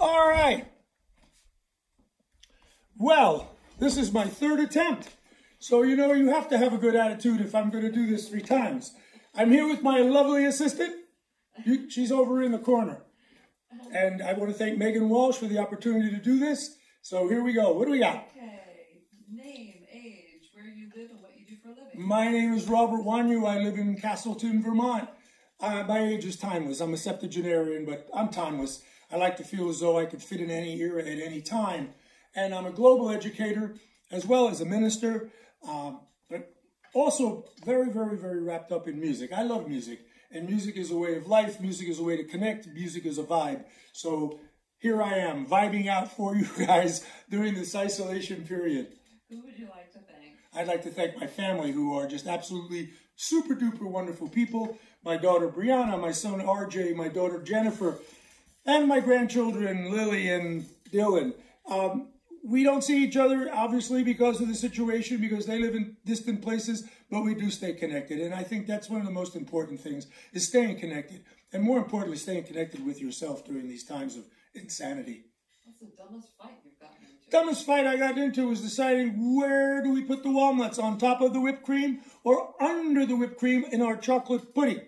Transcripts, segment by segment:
All right. Well, this is my third attempt. So, you know, you have to have a good attitude if I'm going to do this three times. I'm here with my lovely assistant. You, she's over in the corner. And I want to thank Megan Walsh for the opportunity to do this. So here we go. What do we got? Okay. Name, age, where you live, and what you do for a living. My name is Robert Wuagneux. I live in Castleton, Vermont. Uh, my age is timeless. I'm a septuagenarian, but I'm timeless. I like to feel as though I could fit in any era at any time. And I'm a global educator as well as a minister, um, but also very, very, very wrapped up in music. I love music, and music is a way of life. Music is a way to connect. Music is a vibe. So here I am, vibing out for you guys during this isolation period. Who would you like to thank? I'd like to thank my family who are just absolutely super duper wonderful people. My daughter Brianna, my son RJ, my daughter Jennifer, and my grandchildren Lily and Dylan. Um, we don't see each other, obviously, because of the situation, because they live in distant places, but we do stay connected. And I think that's one of the most important things, is staying connected. And more importantly, staying connected with yourself during these times of insanity. What's the dumbest fight you've gotten into? Dumbest fight I got into was deciding where do we put the walnuts, on top of the whipped cream or under the whipped cream in our chocolate pudding.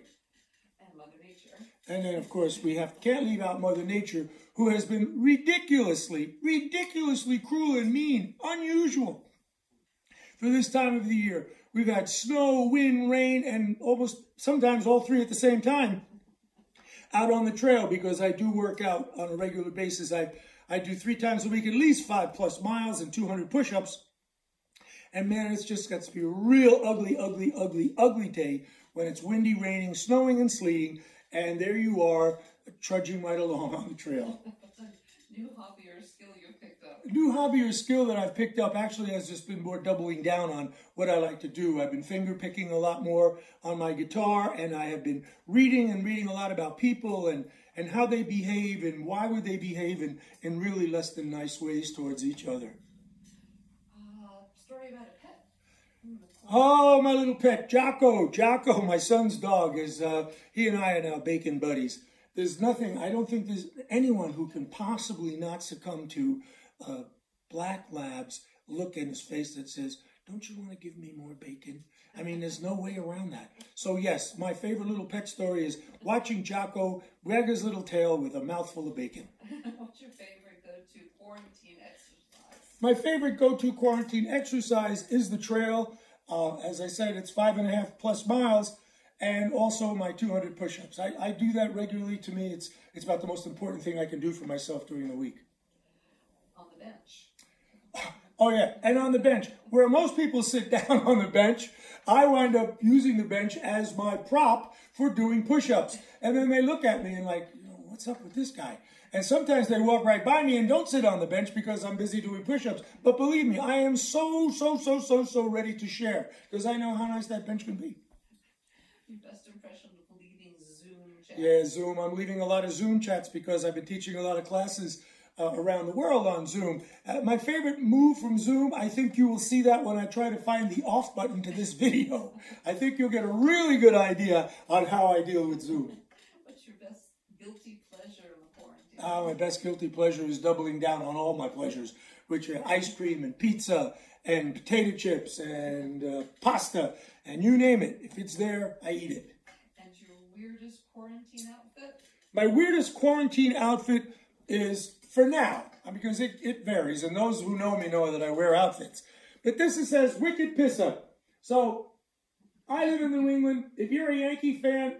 And then, of course, we have can't leave out Mother Nature, who has been ridiculously, ridiculously cruel and mean, unusual. For this time of the year, we've had snow, wind, rain, and almost sometimes all three at the same time out on the trail because I do work out on a regular basis. I, I do three times a week, at least five plus miles and 200 push-ups. And man, it's just got to be a real ugly, ugly, ugly, ugly day when it's windy, raining, snowing, and sleeting. And there you are, trudging right along on the trail. New hobby or skill you picked up? New hobby or skill that I've picked up actually has just been more doubling down on what I like to do. I've been finger picking a lot more on my guitar, and I have been reading and reading a lot about people and, and how they behave and why would they behave in, in really less than nice ways towards each other. Uh, story about Oh, my little pet, Jocko. Jocko, my son's dog, is uh, he and I are now bacon buddies. There's nothing, I don't think there's anyone who can possibly not succumb to uh, Black Lab's look in his face that says, Don't you want to give me more bacon? I mean, there's no way around that. So, yes, my favorite little pet story is watching Jocko wag his little tail with a mouthful of bacon. What's your favorite go-to quarantine? My favorite go-to quarantine exercise is the trail. Uh, as I said, it's five and a half plus miles, and also my 200 push-ups. I, I do that regularly. To me, it's it's about the most important thing I can do for myself during the week. On the bench. Oh yeah, and on the bench, where most people sit down on the bench, I wind up using the bench as my prop for doing push-ups. And then they look at me and like, what's up with this guy? And sometimes they walk right by me and don't sit on the bench because I'm busy doing push-ups. But believe me, I am so, so, so, so, so ready to share because I know how nice that bench can be. Your best impression of leading Zoom chat. Yeah, Zoom. I'm leading a lot of Zoom chats because I've been teaching a lot of classes uh, around the world on Zoom. Uh, my favorite move from Zoom, I think you will see that when I try to find the off button to this video. I think you'll get a really good idea on how I deal with Zoom. What's your best guilty pleasure in the quarantine? Uh, my best guilty pleasure is doubling down on all my pleasures, which are ice cream and pizza and potato chips and uh, pasta and you name it. If it's there, I eat it. and your weirdest quarantine outfit? My weirdest quarantine outfit is for now, because it, it varies, and those who know me know that I wear outfits. But this is, says Wicked Pissa. So I live in New England. If you're a Yankee fan,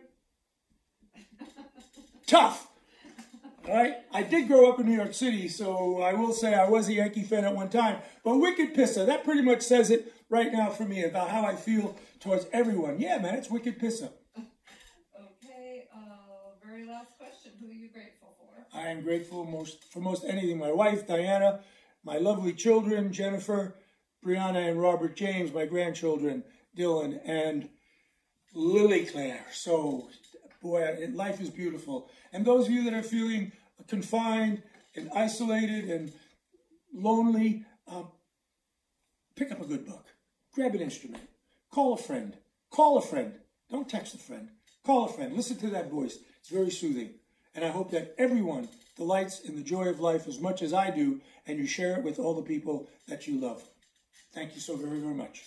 tough. All right, I did grow up in New York City, so I will say I was a Yankee fan at one time. But Wicked Pissa, that pretty much says it right now for me about how I feel towards everyone. Yeah, man, it's Wicked Pissa. Okay, uh, very last question. Who are you grateful for? I am grateful most for most anything. My wife, Diana, my lovely children, Jennifer, Brianna, and Robert James, my grandchildren, Dylan, and Lily Claire. So, boy, life is beautiful. And those of you that are feeling confined and isolated and lonely, um, pick up a good book, grab an instrument, call a friend, call a friend. Don't text a friend, call a friend. Listen to that voice. It's very soothing. And I hope that everyone delights in the joy of life as much as I do, and you share it with all the people that you love. Thank you so very, very much.